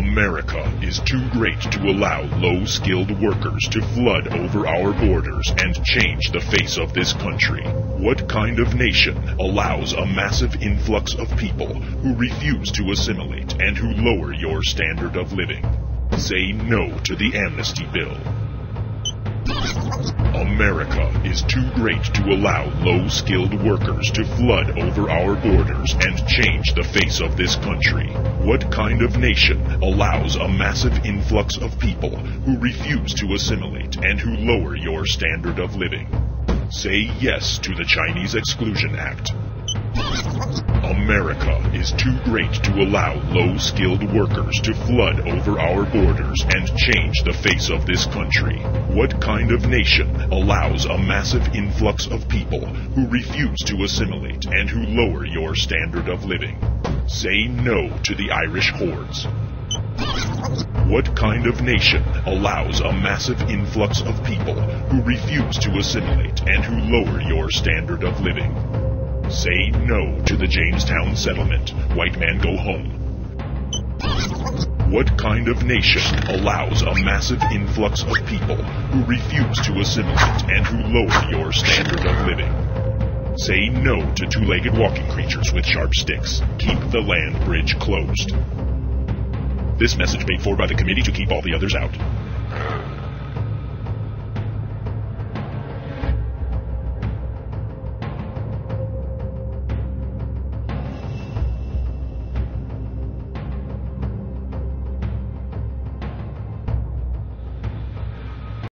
America is too great to allow low skilled workers to flood over our borders and change the face of this country. What kind of nation allows a massive influx of people who refuse to assimilate and who lower your standard of living? Say no to the amnesty bill. America is too great to allow low skilled workers to flood over our borders and change the face of this country. What kind of nation allows a massive influx of people who refuse to assimilate and who lower your standard of living? Say yes to the Chinese Exclusion Act. America is too great to allow low skilled workers to flood over our borders and change the face of this country. What kind of nation allows a massive influx of people who refuse to assimilate and who lower your standard of living? Say no to the Irish hordes. What kind of nation allows a massive influx of people who refuse to assimilate and who lower your standard of living? Say no to the Jamestown settlement. White man go home. What kind of nation allows a massive influx of people who refuse to assimilate and who lower your standard of living? Say no to two-legged walking creatures with sharp sticks. Keep the land bridge closed. This message paid for by the Committee to Keep All the Others Out.